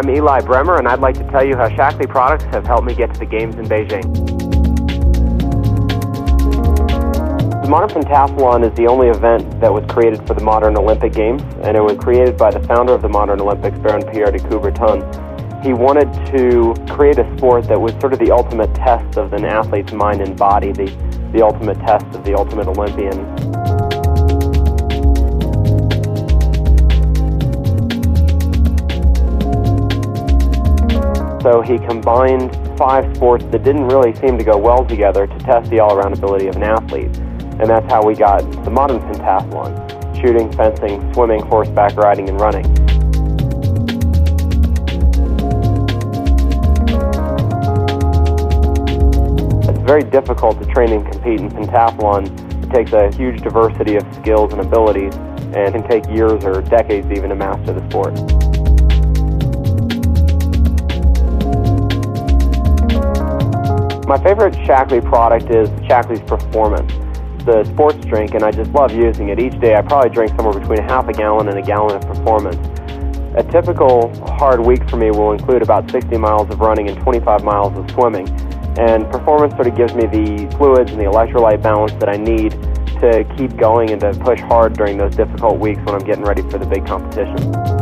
I'm Eli Bremer, and I'd like to tell you how Shaklee products have helped me get to the games in Beijing. The Modern Pentathlon is the only event that was created for the Modern Olympic Games, and it was created by the founder of the Modern Olympics, Baron Pierre de Coubertin. He wanted to create a sport that was sort of the ultimate test of an athlete's mind and body, the, the ultimate test of the ultimate Olympian. So he combined five sports that didn't really seem to go well together to test the all-around ability of an athlete. And that's how we got the modern pentathlon, shooting, fencing, swimming, horseback riding, and running. It's very difficult to train and compete in pentathlon. It takes a huge diversity of skills and abilities and can take years or decades even to master the sport. My favorite Shaklee product is Shaklee's Performance. The sports drink, and I just love using it. Each day I probably drink somewhere between a half a gallon and a gallon of Performance. A typical hard week for me will include about 60 miles of running and 25 miles of swimming. And Performance sort of gives me the fluids and the electrolyte balance that I need to keep going and to push hard during those difficult weeks when I'm getting ready for the big competition.